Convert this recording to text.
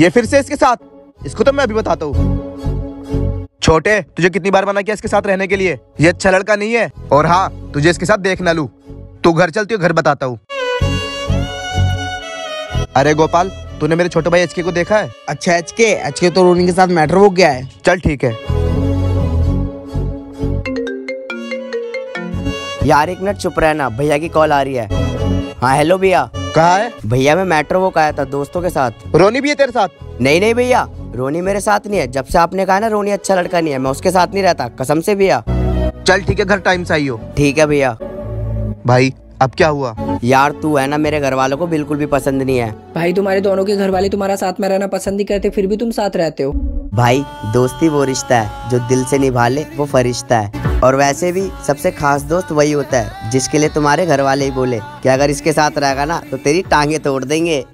ये फिर से इसके साथ। इसको तो मैं अभी बताता हूँ। छोटे तुझे कितनी बार मना किया इसके साथ रहने के लिए? ये अच्छा लड़का नहीं है। और हाँ तुझे इसके साथ देख ना लू। तू घर चलती हो घर बताता हूँ। अरे गोपाल तूने मेरे छोटे भाई एचके को देखा है? अच्छा एच के एच के तो रोनी के साथ मैटर हो गया है। चल ठीक है। यार एक मिनट चुप रहना। भैया की कॉल आ रही है। हाँ हेलो भैया। कहा है? भैया मैं मेट्रो वो कहा था दोस्तों के साथ। रोनी भी है तेरे साथ? नहीं नहीं भैया रोनी मेरे साथ नहीं है। जब से आपने कहा ना रोनी अच्छा लड़का नहीं है मैं उसके साथ नहीं रहता। कसम से भैया। चल ठीक है घर टाइम से आई हो। ठीक है भैया। भाई अब क्या हुआ? यार तू है ना मेरे घर वालों को बिल्कुल भी पसंद नहीं है। भाई तुम्हारे दोनों के घर वाले तुम्हारा साथ में रहना पसंद नहीं करते फिर भी तुम साथ रहते हो। भाई दोस्ती वो रिश्ता है जो दिल से निभा ले वो फरिश्ता है। और वैसे भी सबसे खास दोस्त वही होता है, जिसके लिए तुम्हारे घर वाले ही बोले कि अगर इसके साथ रहेगा ना तो तेरी टांगे तोड़ देंगे।